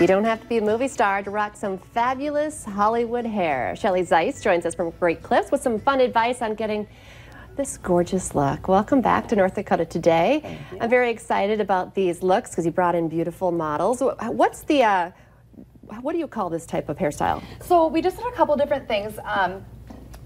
You don't have to be a movie star to rock some fabulous Hollywood hair. Shelly Zeiss joins us from Great Clips with some fun advice on getting this gorgeous look. Welcome back to North Dakota today. I'm very excited about these looks because you brought in beautiful models. What's the, uh, what do you call this type of hairstyle? So we just did a couple different things. Um,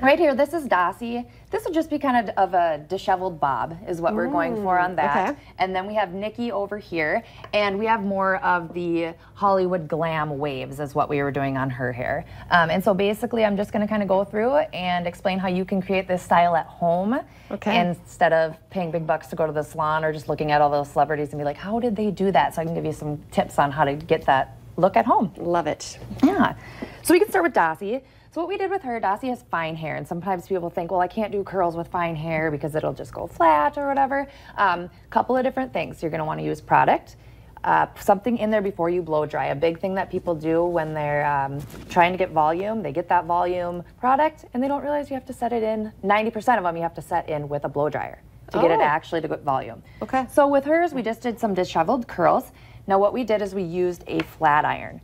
Right here, this is Dossie. This would just be kind of, of a disheveled bob is what mm, we're going for on that. Okay. And then we have Nikki over here, and we have more of the Hollywood glam waves is what we were doing on her hair. Um, and so basically, I'm just gonna kind of go through and explain how you can create this style at home okay. instead of paying big bucks to go to the salon or just looking at all those celebrities and be like, how did they do that? So I can give you some tips on how to get that look at home. Love it. Yeah. So we can start with Dossie. So what we did with her, Dossie has fine hair, and sometimes people think, well, I can't do curls with fine hair because it'll just go flat or whatever. A um, couple of different things. You're going to want to use product. Uh, something in there before you blow dry. A big thing that people do when they're um, trying to get volume, they get that volume product and they don't realize you have to set it in. 90% of them you have to set in with a blow dryer to oh. get it oh. actually to get volume. Okay. So with hers, we just did some disheveled curls. Now what we did is we used a flat iron.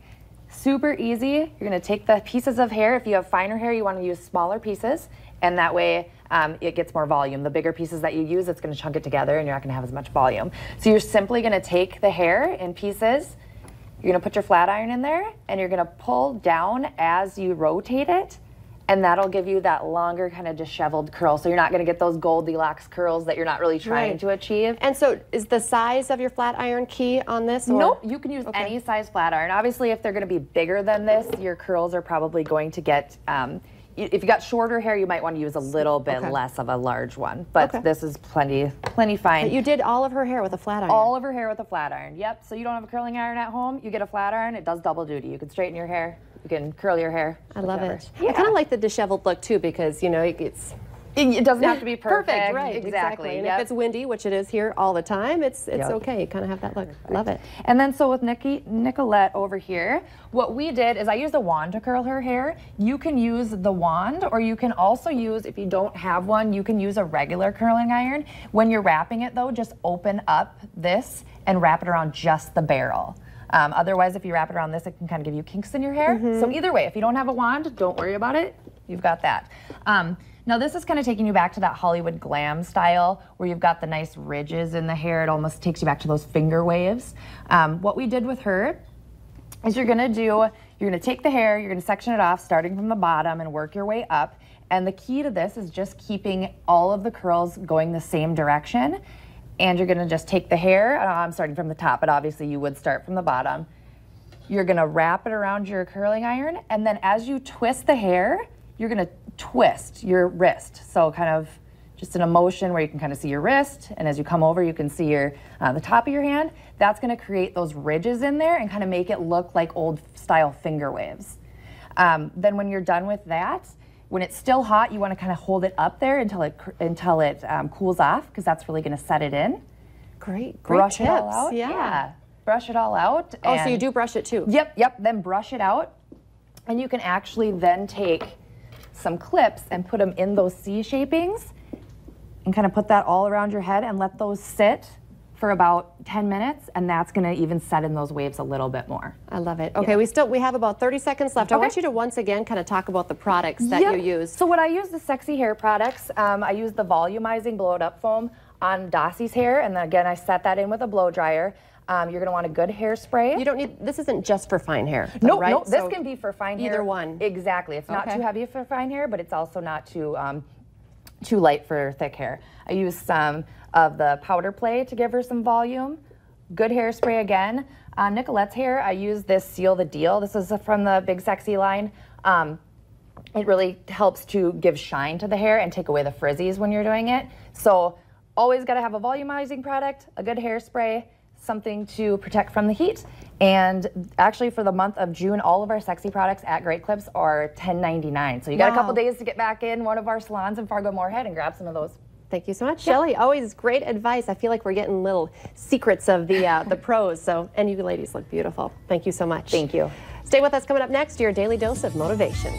Super easy. You're to take the pieces of hair. If you have finer hair, you want to use smaller pieces, and that way um, it gets more volume. The bigger pieces that you use, it's to chunk it together, and you're not to have as much volume. So you're simply to take the hair in pieces. You're to put your flat iron in there, and you're to pull down as you rotate it and that'll give you that longer kind of disheveled curl. So you're not going to get those Goldilocks curls that you're not really trying right. to achieve. And so is the size of your flat iron key on this? Or? Nope, you can use okay. any size flat iron. Obviously, if they're going to be bigger than this, your curls are probably going to get. Um, if you got shorter hair, you might want to use a little bit okay. less of a large one. But okay. this is plenty, plenty fine. But you did all of her hair with a flat iron. All of her hair with a flat iron. Yep. So you don't have a curling iron at home. You get a flat iron. It does double duty. You can straighten your hair you can curl your hair. I love it. Yeah. I kind of like the disheveled look too because you know it's. It doesn't have to be perfect. perfect right, exactly. exactly. And yep. if it's windy, which it is here all the time, it's it's yep. okay. You kind of have that look. Perfect. Love it. And then so with Nikki Nicolette over here, what we did is I used a wand to curl her hair. You can use the wand or you can also use, if you don't have one, you can use a regular curling iron. When you're wrapping it though, just open up this and wrap it around just the barrel. Um, otherwise, if you wrap it around this, it can kind of give you kinks in your hair. Mm -hmm. So either way, if you don't have a wand, don't worry about it. You've got that. Um, now this is kind of taking you back to that Hollywood glam style where you've got the nice ridges in the hair. It almost takes you back to those finger waves. Um, what we did with her is you're gonna do, you're gonna take the hair, you're gonna section it off starting from the bottom and work your way up. And the key to this is just keeping all of the curls going the same direction and you're gonna just take the hair, I'm starting from the top, but obviously you would start from the bottom. You're gonna wrap it around your curling iron, and then as you twist the hair, you're gonna twist your wrist. So kind of just an emotion where you can kind of see your wrist, and as you come over, you can see your uh, the top of your hand. That's gonna create those ridges in there and kind of make it look like old style finger waves. Um, then when you're done with that, when it's still hot, you want to kind of hold it up there until it until it um, cools off because that's really going to set it in. Great, great brush tips. it all out. Yeah. yeah. brush it all out. Oh, so you do brush it too? Yep, yep. Then brush it out, and you can actually then take some clips and put them in those C shapings, and kind of put that all around your head and let those sit for about 10 minutes and that's going to even set in those waves a little bit more. I love it. Okay, yeah. we still we have about 30 seconds left. Okay. I want you to once again kind of talk about the products that yep. you use. So what I use the sexy hair products, um, I use the volumizing blow it up foam on Dossie's hair and then again I set that in with a blow dryer. Um, you're going to want a good hairspray. You don't need, this isn't just for fine hair. No, right? no, this so can be for fine either hair. Either one. Exactly. It's not okay. too heavy for fine hair, but it's also not too um, too light for thick hair. I use some of the powder play to give her some volume. Good hairspray again. Uh, Nicolette's hair, I use this Seal the Deal. This is from the Big Sexy line. Um, it really helps to give shine to the hair and take away the frizzies when you're doing it. So always got to have a volumizing product, a good hairspray, something to protect from the heat. And actually for the month of June, all of our sexy products at Great Clips are $10.99. So you got wow. a couple days to get back in one of our salons in Fargo Moorhead and grab some of those. Thank you so much, yeah. Shelly. Always great advice. I feel like we're getting little secrets of the uh, the pros. So, and you ladies look beautiful. Thank you so much. Thank you. Stay with us. Coming up next, your daily dose of motivation.